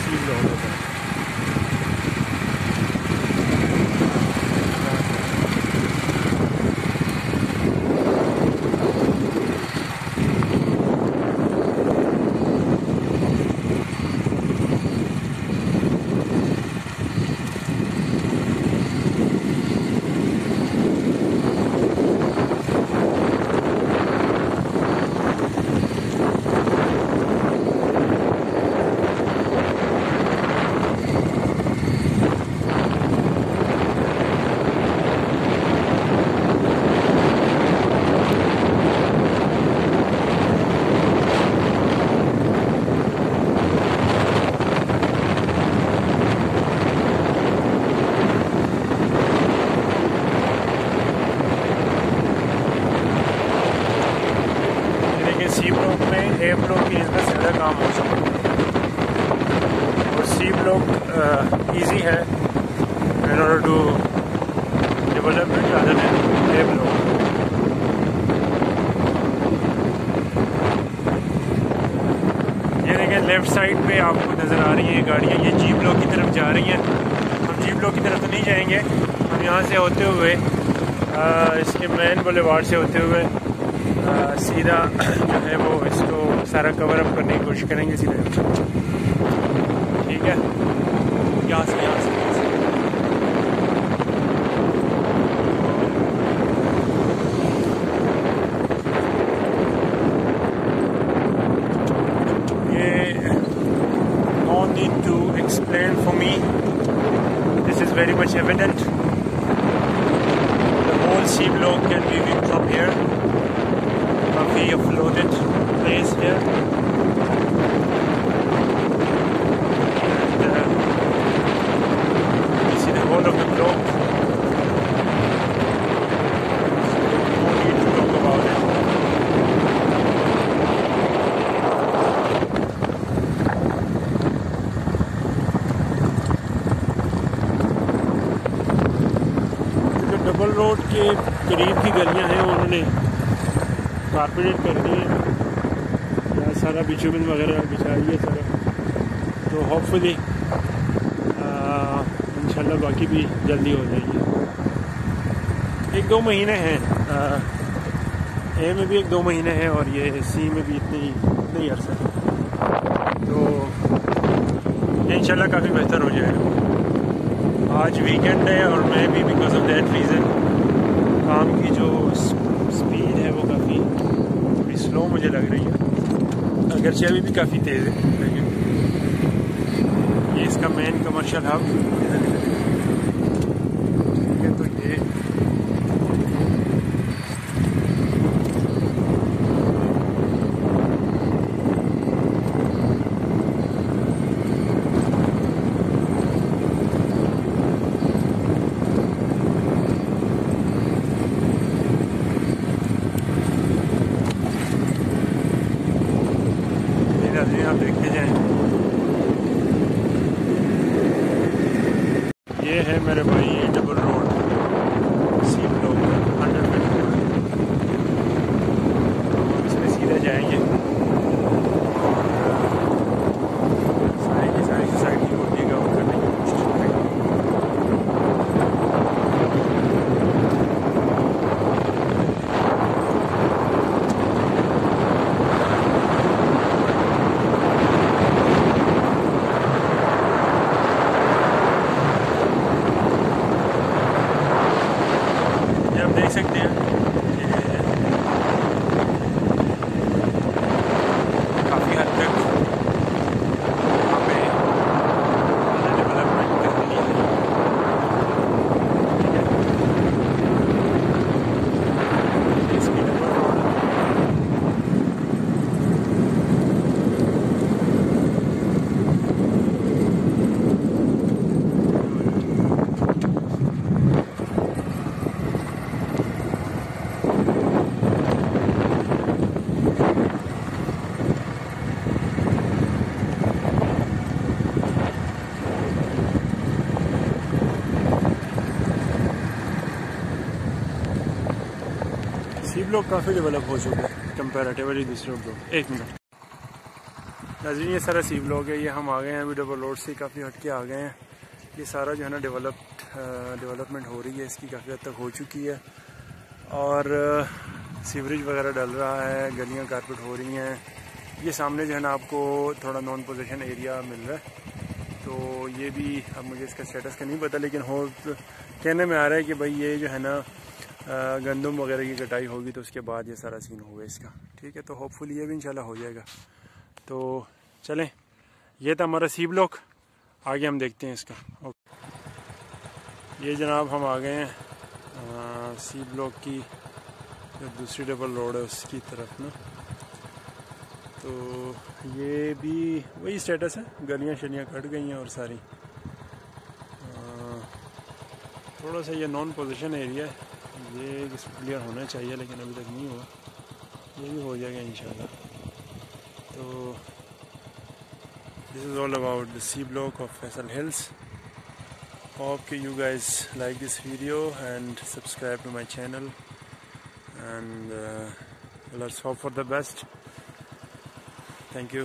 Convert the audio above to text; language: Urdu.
سارا سی بلاک ہوتا ہے لیکن سی بلاک میں اے بلاک کی نسبت زیادہ کام ہو سکتا ہے۔ اور سی بلاک ایزی ہے in order to develop it rather than A block. یہ دیکھیں لیفٹ سائڈ پہ آپ کو نظر آ رہی ہیں گاڑیاں، یہ جی بلاک کی طرف جا رہی ہیں۔ ہم جی بلاک کی طرف تو نہیں جائیں گے، ہم یہاں سے ہوتے ہوئے اس کے مین بولے سے ہوتے ہوئے سیدھا جو ہے وہ اس کو سارا کور اپ کرنے کی کوشش کریں گے سیدھا۔ ٹھیک ہے؟ یہاں سے یہاں سے یہاں سے۔ یہ no need to explain for me. This is very much evident. Double road کے قریب کی گلیاں ہیں، انہوں نے کارپوریٹ کر دی ہے سارا بچومن وغیرہ بچھائی ہے سارا۔ تو ہوپ فلی ان شاء اللہ باقی بھی جلدی ہو جائے گی۔ ایک دو مہینے ہیں اے میں بھی ایک دو مہینے ہیں اور یہ سی میں بھی اتنی اتنا ہی عرصہ ہے۔ تو یہ ان شاء اللہ کافی بہتر ہو جائے گا۔ آج ویکینڈ ہے اور میں بھی بیکاز آف دیٹ ریزن کام کی جو اسپیڈ ہے وہ کافی تھوڑی سلو مجھے لگ رہی ہے۔ اگرچہ ابھی بھی کافی تیز ہے، لیکن یہ اس کا مین کمرشل ہب ٹھیک ہے تو یہ یہ آپ جائیں۔ یہ ہے میرے بھائی یہ ڈبل روڈ۔ سی لوگ ہنڈریڈ فٹ روڈ اس میں سیدھے جائیں گے ساری کی ساری سوسائٹی کو ٹیک آؤٹ کرنے کی کوشش کریں گے یہ آپ دیکھ سکتے ہیں کہ کافی حد تک یہاں پہ ڈیولپمنٹ کر لی ہے ٹھیک ہے اس کی ڈبل روڈ سی بلاک کافی ڈیولپ ہو چکا ہے کمپیریٹیولی دوسرے بلاک ایک منٹ۔ ناظرین، یہ سارا سی بلاک ہے، یہ ہم آ گئے ہیں ابھی ڈبل روڈ سے، کافی ہٹ کے آ گئے ہیں۔ یہ سارا جو ہے نا ڈیولپڈ ڈیولپمنٹ ہو رہی ہے، اس کی کافی حد تک ہو چکی ہے۔ اور سیوریج وغیرہ ڈل رہا ہے، گلیاں کارپیٹ ہو رہی ہیں۔ یہ سامنے جو ہے نا آپ کو تھوڑا نان پوزیشن ایریا مل رہا ہے۔ تو یہ بھی اب مجھے اس کا اسٹیٹس کا نہیں پتہ لیکن ہو، کہنے میں آ رہا ہے کہ بھائی یہ جو ہے نا گندم وغیرہ کی کٹائی ہوگی تو اس کے بعد یہ سارا سین ہوگا اس کا۔ ٹھیک ہے، تو ہوپ فلی یہ بھی انشاءاللہ ہو جائے گا۔ تو چلیں، یہ تھا ہمارا سی بلاک آگے ہم دیکھتے ہیں اس کا۔ یہ جناب ہم آ گئے ہیں۔ سی بلاک کی جو دوسری ڈبل روڈ ہے، اس کی طرف نا۔ تو یہ بھی وہی سٹیٹس ہے۔ گلیاں شلیاں کٹ گئی ہیں اور ساری۔ تھوڑا سا یہ نان پوزیشن ایریا ہے۔ یہ ایک کلیئر ہونا چاہیے لیکن ابھی تک نہیں ہوا۔ یہ بھی ہو جائے گا انشاءاللہ۔ تو this is all about the C block of Faisal Hills آپ کے you guys like this video and subscribe to my channel and let's hope for the best thank you